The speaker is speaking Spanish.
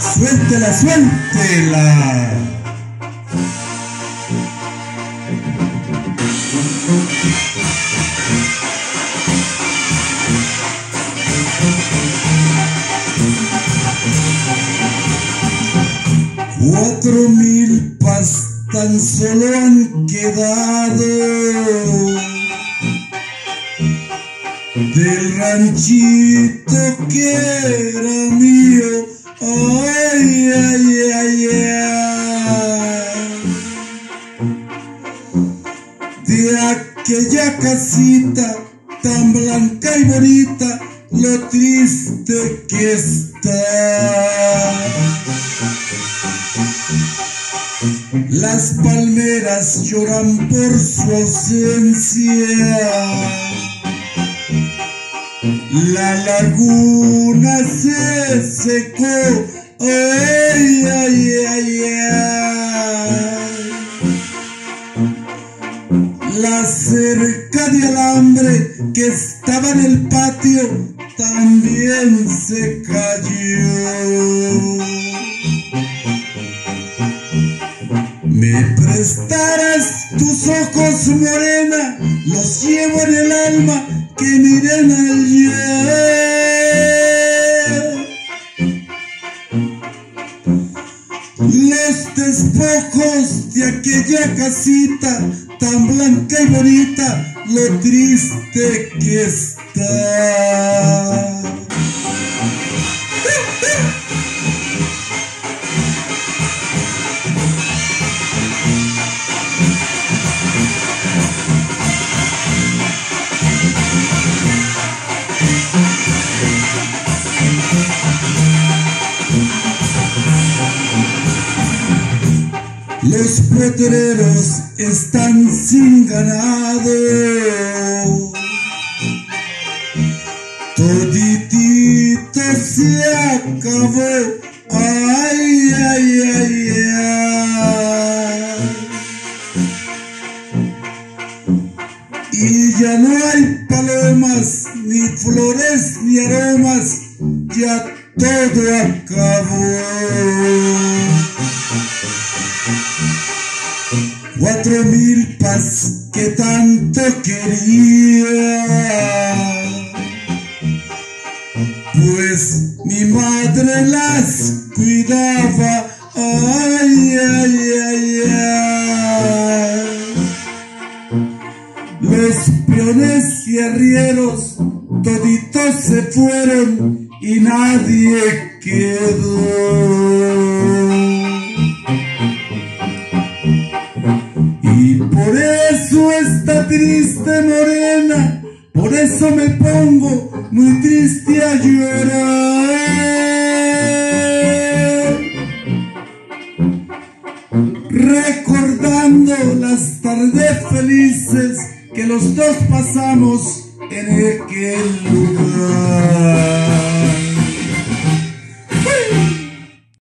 Suéltela, suéltela. Cuatro mil pas solo han quedado del ranchito que era mío. Casita tan blanca y bonita, lo triste que está. Las palmeras lloran por su ausencia. La laguna se secó. La cerca de alambre que estaba en el patio también se cayó. Me prestarás tus ojos morena, los llevo en el alma que miren ayer. Los despojos de aquella casita tan blanca y bonita, lo triste que está. Los potreros están sin ganado. Toditito se acabó. Ay, ay, ay, ay. Y ya no hay palomas, ni flores, ni aromas. Ya todo acabó. Cuatro mil pas que tanto quería. Pues mi madre las cuidaba. Ay, ay, ay, ay. Los peones y arrieros toditos se fueron y nadie quedó. Triste morena, por eso me pongo muy triste a llorar. Recordando las tardes felices que los dos pasamos en aquel lugar.